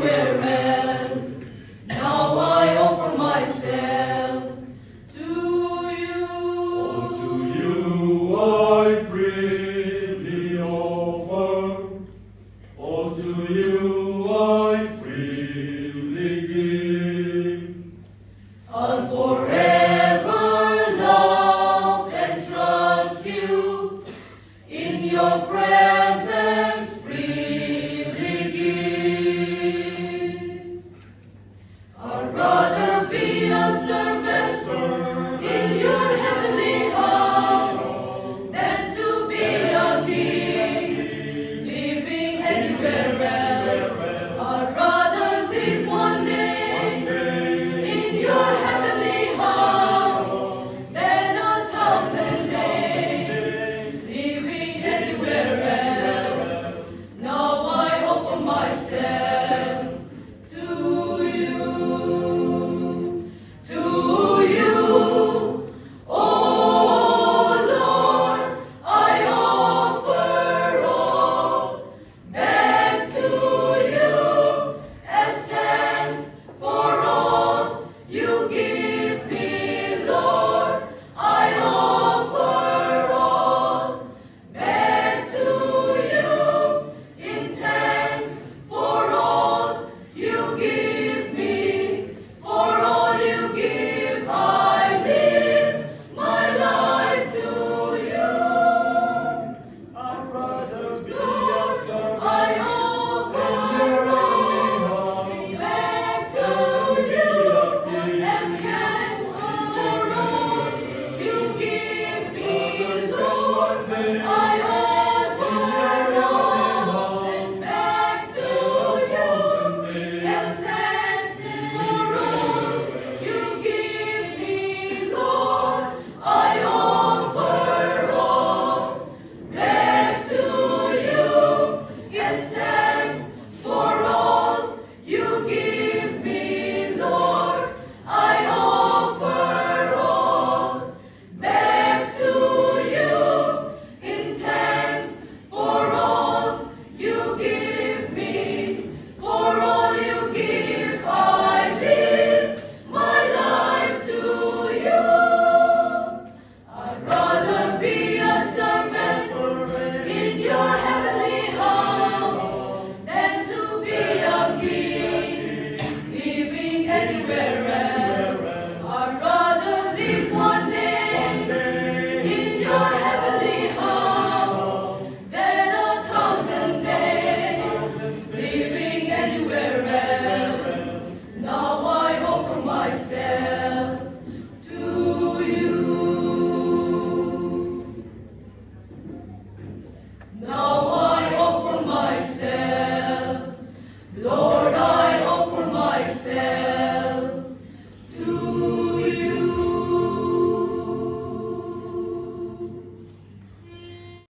wherever. Blessed.